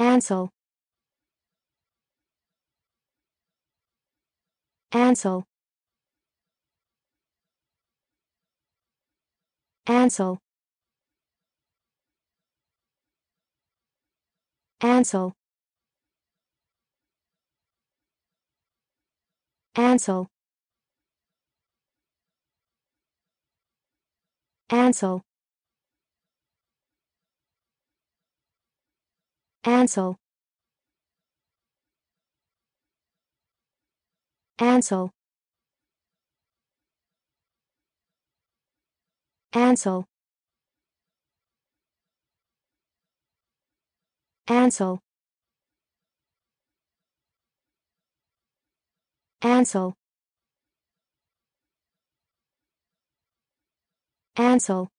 Ansel. Ansel. Ansel. Ansel. Ansel. Ansel Ansel. Ansel. Ansel. Ansel. Ansel. Ansel